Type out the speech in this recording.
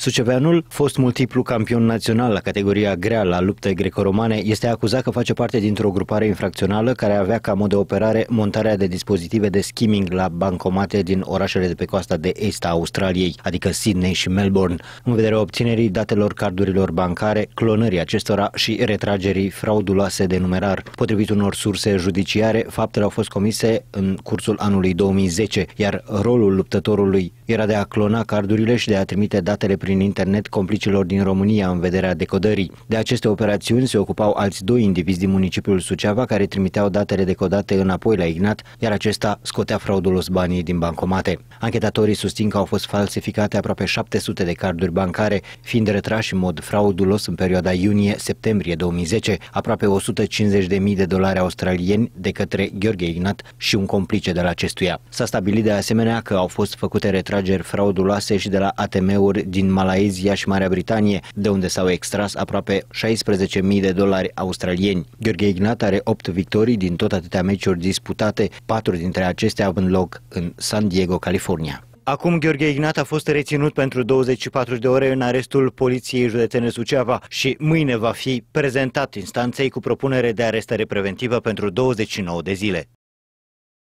Suceveanul, fost multiplu campion național la categoria grea la lupte greco-romane, este acuzat că face parte dintr-o grupare infracțională care avea ca mod de operare montarea de dispozitive de skimming la bancomate din orașele de pe coasta de est a Australiei, adică Sydney și Melbourne, în vederea obținerii datelor cardurilor bancare, clonării acestora și retragerii frauduloase de numerar. Potrivit unor surse judiciare, faptele au fost comise în cursul anului 2010, iar rolul luptătorului era de a clona cardurile și de a trimite datele prin prin internet complicilor din România în vederea decodării. De aceste operațiuni se ocupau alți doi indivizi din municipiul Suceava care trimiteau datele decodate înapoi la Ignat, iar acesta scotea fraudulos banii din bancomate. Anchetatorii susțin că au fost falsificate aproape 700 de carduri bancare, fiind retrași în mod fraudulos în perioada iunie-septembrie 2010, aproape 150.000 de dolari australieni de către Gheorghe Ignat și un complice de la acestuia. S-a stabilit de asemenea că au fost făcute retrageri frauduloase și de la ATM-uri din Malaezia și Marea Britanie, de unde s-au extras aproape 16.000 de dolari australieni. Gheorghe Ignat are 8 victorii din tot atâtea meciuri disputate, patru dintre acestea având loc în San Diego, California. Acum Gheorghe Ignat a fost reținut pentru 24 de ore în arestul Poliției Județene Suceava și mâine va fi prezentat instanței cu propunere de arestare preventivă pentru 29 de zile.